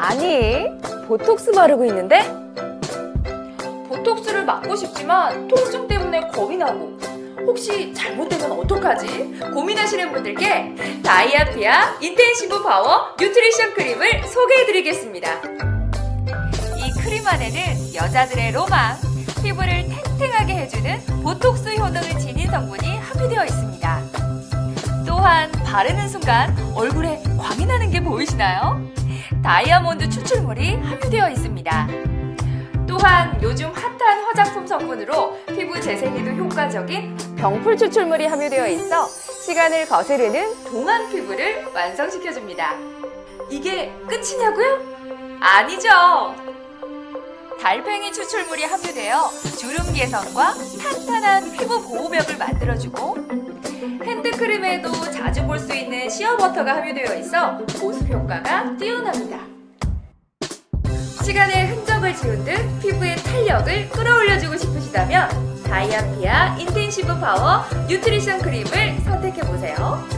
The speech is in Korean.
아니, 보톡스 바르고 있는데? 보톡스를 맞고 싶지만 통증 때문에 겁이 나고 혹시 잘못되면 어떡하지? 고민하시는 분들께 DIAPIA Intensive Power Nutrition Cream을 소개해드리겠습니다. 이 크림 안에는 여자들의 로망, 피부를 탱탱하게 해주는 보톡스 효능을 지닌 성분이 함유되어 있습니다. 또한 바르는 순간 얼굴에 광이 나는 게 보이시나요? 다이아몬드 추출물이 함유되어 있습니다. 또한 요즘 핫한 화장품 성분으로 피부 재생에도 효과적인 병풀 추출물이 함유되어 있어 시간을 거스르는 동안 피부를 완성시켜줍니다. 이게 끝이냐고요? 아니죠! 달팽이 추출물이 함유되어 주름 개선과 탄탄한 피부 보호벽을 만들어주고 핸드크림에도 자주 볼 수 있는 시어버터가 함유되어 있어 보습 효과가 뛰어납니다. 시간의 흔적을 지운 듯 피부의 탄력을 끌어올려주고 싶으시다면 DIAPIA Intensive Power Nutrition Cream을 선택해보세요.